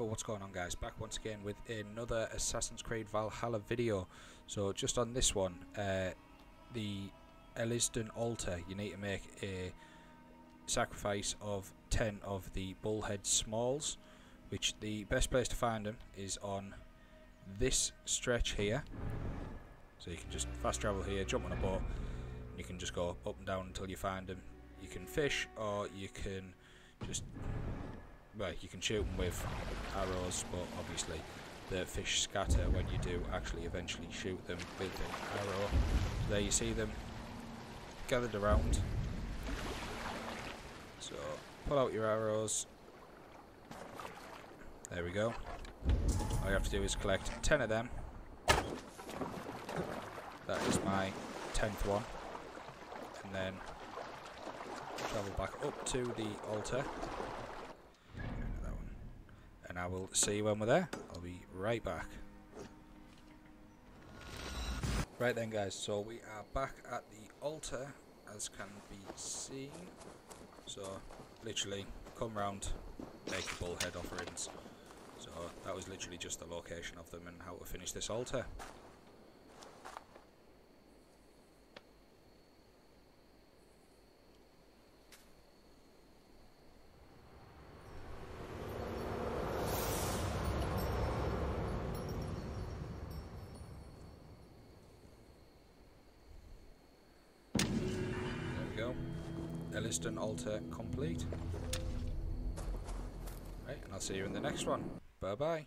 Oh, what's going on guys? Back once again with another Assassin's Creed Valhalla video. So just on this one, uh, the Elisdon altar, you need to make a sacrifice of 10 of the bullhead smalls, which the best place to find them is on this stretch here. So you can just fast travel here, jump on a boat, and you can just go up and down until you find them. You can fish or you can just well, you can shoot them with arrows, but obviously the fish scatter when you do actually eventually shoot them with an arrow. There you see them gathered around. So pull out your arrows. There we go. All you have to do is collect 10 of them. That is my 10th one. And then travel back up to the altar I will see you when we're there. I'll be right back. Right then guys, so we are back at the altar as can be seen. So literally come round, make bullhead offerings. So that was literally just the location of them and how to finish this altar. go. Elisdon altar complete. Right, and I'll see you in the next one. Bye bye.